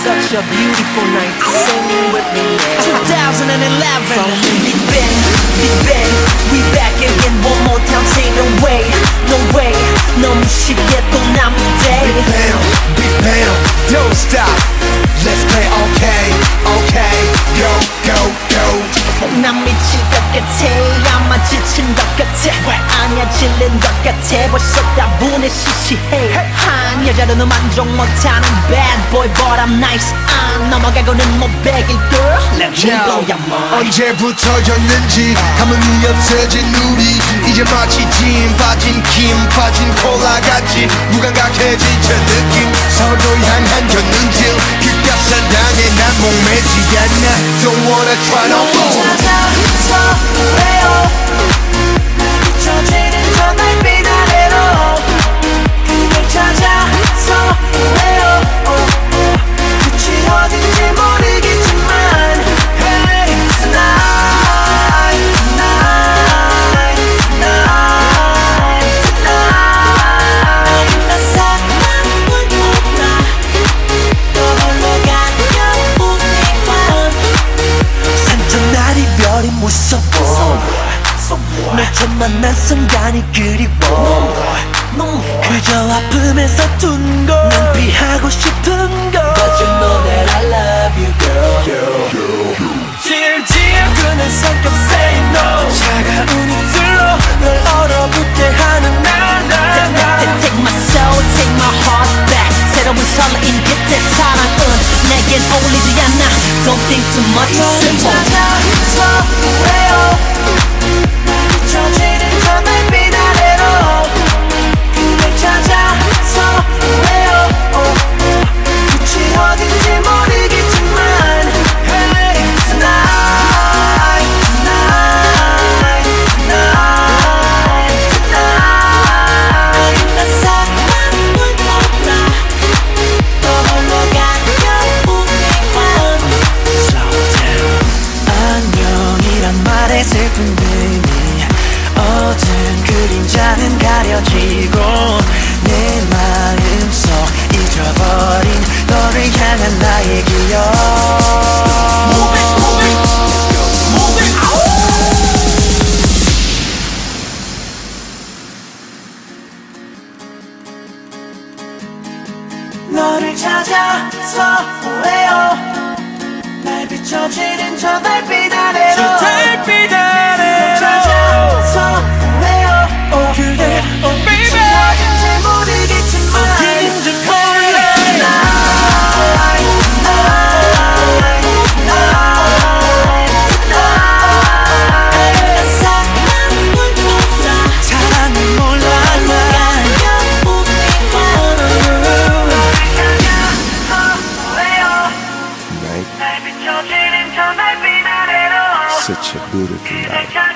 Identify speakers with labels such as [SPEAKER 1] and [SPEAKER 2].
[SPEAKER 1] Such a beautiful night. Sing with me now. 2011. From Big Bang, Big Bang. We back again one more time. Say no way, no way. 너무 쉽게 또 남은 day.
[SPEAKER 2] Big Bang, Big Bang, don't stop. Let's play okay, okay,
[SPEAKER 1] 왜 아냐 질린 것 같아 벌써 다분해 시시해. 한 여자로는 만족 못하는 bad boy but I'm nice. 안 넘어가고는 못 베길 girl. Let me blow your mind
[SPEAKER 2] 언제부터였는지 감흥이 없어진 우리. 이제 마치 진 빠진 김 빠진 콜라 같이 무감각해진 저 느낌. 서로 향한 견눈질. 그깟 사랑에 난 목매지 않아 Don't wanna try no more
[SPEAKER 1] 무서워 널 처음 만난 순간이 그리워. 그저 아픔에서 둔걸난 피하고 싶은 걸. But you know that I love you girl Don't think too much, simple 나의 기억 너를 찾아서 왜요? 날 비춰지는 저 달빛
[SPEAKER 2] Tonight, such a beautiful night